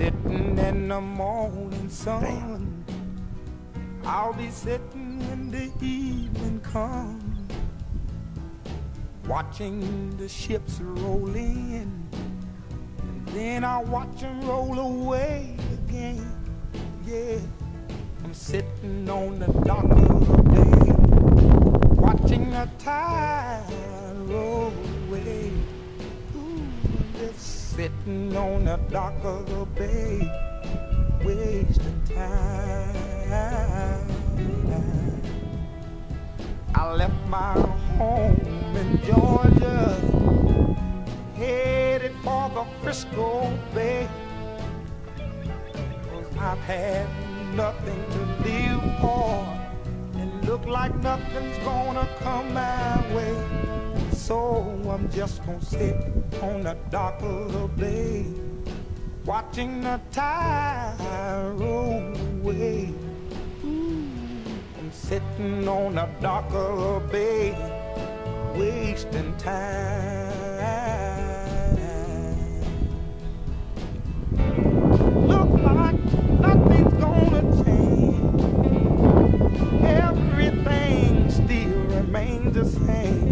Sitting in the morning sun. I'll be sitting when the evening comes. Watching the ships roll in. And then I'll watch them roll away again. Yeah. I'm sitting on the dock of the bay. Watching the tide roll away. Ooh, just sitting on the dock of the bay, wasting time. I left my home in Georgia, headed for the Frisco Bay. Cause I've had nothing to live for, and look like nothing's gonna come my way. So I'm just gonna sit on the dock of the bay, watching the tide roll away. I'm sitting on the dock of the bay, wasting time. Look like nothing's gonna change. Everything still remains the same.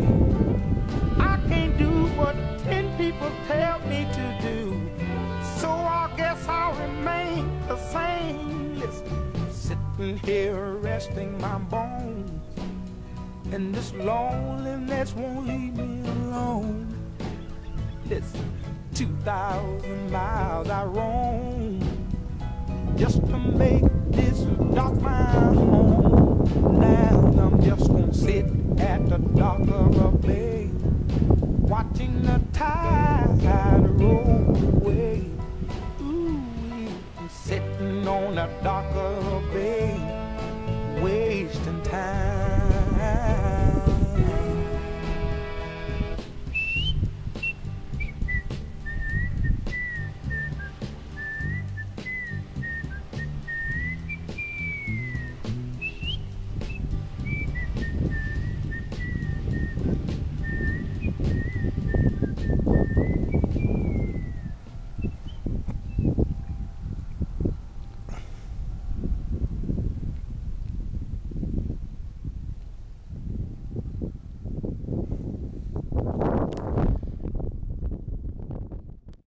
What ten people tell me to do. So I guess I'll remain the same. Listen, sitting here resting my bones. And this loneliness won't leave me alone. Listen, 2,000 miles I roam just to make this dock my home. Now I'm just gonna sit at the dock of watching the tide roll away. Ooh, sitting on the dock